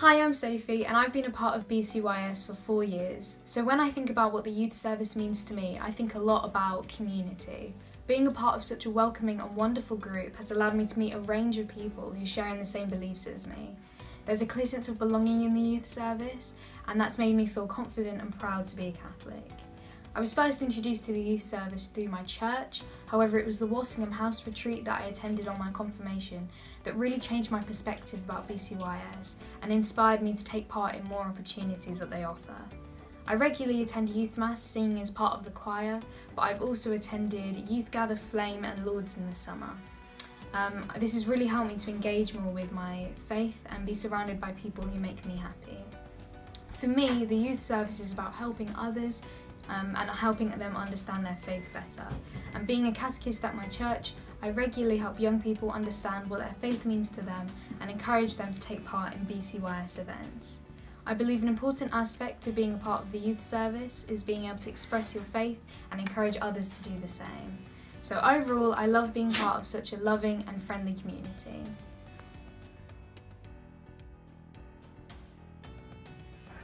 Hi, I'm Sophie, and I've been a part of BCYS for four years. So, when I think about what the youth service means to me, I think a lot about community. Being a part of such a welcoming and wonderful group has allowed me to meet a range of people who share in the same beliefs as me. There's a clear sense of belonging in the youth service, and that's made me feel confident and proud to be a Catholic. I was first introduced to the youth service through my church, however, it was the Walsingham House retreat that I attended on my confirmation that really changed my perspective about BCYS and inspired me to take part in more opportunities that they offer. I regularly attend Youth Mass, singing as part of the choir, but I've also attended Youth Gather Flame and Lourdes in the summer. Um, this has really helped me to engage more with my faith and be surrounded by people who make me happy. For me, the youth service is about helping others um, and helping them understand their faith better. And being a catechist at my church, I regularly help young people understand what their faith means to them and encourage them to take part in BCYS events. I believe an important aspect to being a part of the youth service is being able to express your faith and encourage others to do the same. So overall, I love being part of such a loving and friendly community.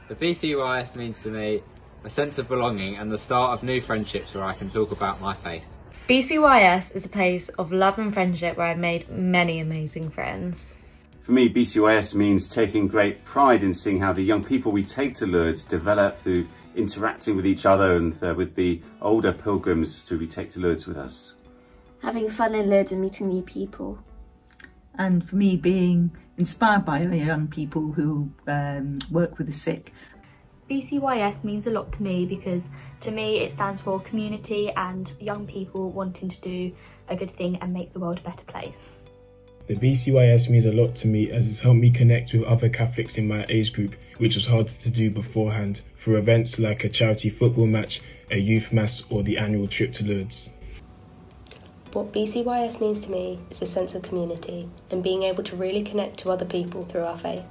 The BCYS means to me a sense of belonging and the start of new friendships where I can talk about my faith. BCYS is a place of love and friendship where I've made many amazing friends. For me, BCYS means taking great pride in seeing how the young people we take to Lourdes develop through interacting with each other and uh, with the older pilgrims who we take to Lourdes with us. Having fun in Lourdes and meeting new people. And for me, being inspired by the young people who um, work with the sick BCYS means a lot to me because to me it stands for community and young people wanting to do a good thing and make the world a better place. The BCYS means a lot to me as it's helped me connect with other Catholics in my age group, which was harder to do beforehand, through events like a charity football match, a youth mass, or the annual trip to Lourdes. What BCYS means to me is a sense of community and being able to really connect to other people through our faith.